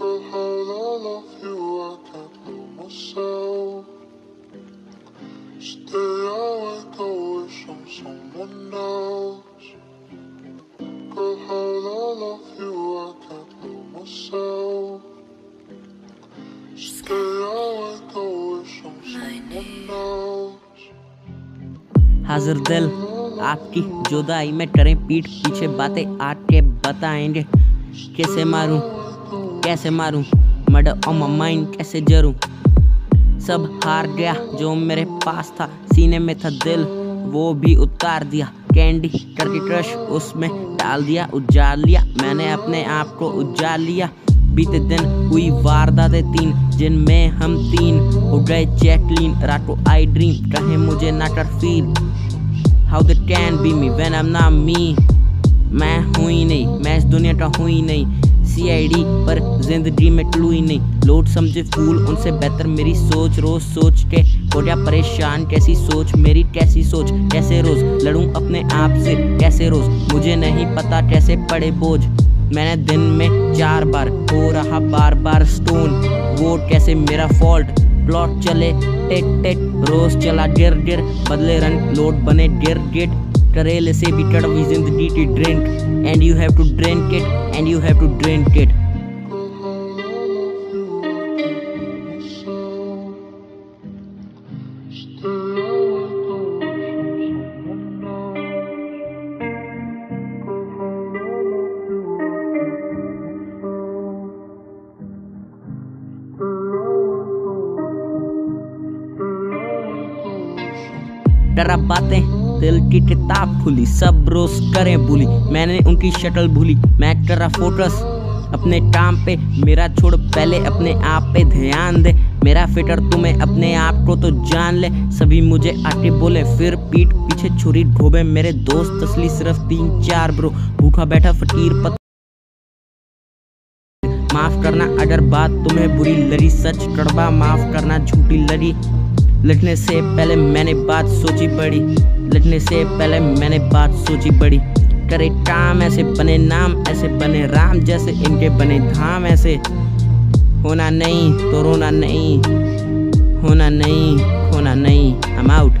Girl, how I love you, I can't help myself. Stay awake, I wish I'm someone else. Girl, how I love you, I can't help myself. Stay awake, I wish I'm someone else. हाजिर दिल आपकी जुदाई में करें पीठ पीछे बातें आके बताएँगे कैसे मारूं कैसे मारूं? मर्डर ऑन माय माइंड कैसे जरूं? सब हार गया, जो मेरे पास था। सीने में था दिल, वो भी उतार दिया। कैंडी करके क्रश उसमें डाल दिया उजाड़ लिया। मैंने अपने आप को उजाड़ लिया। बीते दिन हुई वारदातें तीन, जिनमें हम तीन हो गए चैटलीन रात को आई ड्रीम कहे मुझे नाटर feel how they can be me I am not me मैं हुई नहीं, मैं इस दुनिया का हुई नहीं। सीआईडी पर ज़िंदगी में टलू ही नहीं। लोड समझे फूल, उनसे बेहतर मेरी सोच। रोज सोच के हो गया परेशान, कैसी सोच? मेरी कैसी सोच? कैसे रोज? लड़ूं अपने आप से कैसे रोज? मुझे नहीं पता कैसे पड़े बोझ। मैंने दिन में चार बार हो रहा बार बार स्टोन वो कैसे मेरा फॉल्ट प्लॉट चले टेट टेट रोज चला गिर गिर बदले रंग लोड बने गिर गिट करेले से भी कड़वी ज़िंदगी की drink and you have to drink it and you have to drink it बातें। दिल की किताब खुली, सब रोज करें भूली। मैंने उनकी शटल भूली, मैं करा फोकस अपने काम पे। मेरा छोड़ पहले अपने आप पे ध्यान दे। मेरा फिटर तुम्हें अपने आप को तो जान ले। सभी मुझे आके बोले, फिर पीठ पीछे छुरी ढोबे। मेरे दोस्त असली सिर्फ़ तीन चार ब्रो। भूखा बैठा फकीर पत माफ़ करना अगर बात तुम्हें बुरी लगी, सच कड़वा माफ़ करना झूठी लगी। लिखने से पहले मैंने बात सोची पड़ी। लिखने से पहले मैंने बात सोची पड़ी। करे काम ऐसे बने नाम, ऐसे बने राम जैसे, इनके बने धाम ऐसे। होना नहीं तो रोना नहीं, होना नहीं होना नहीं हम आउट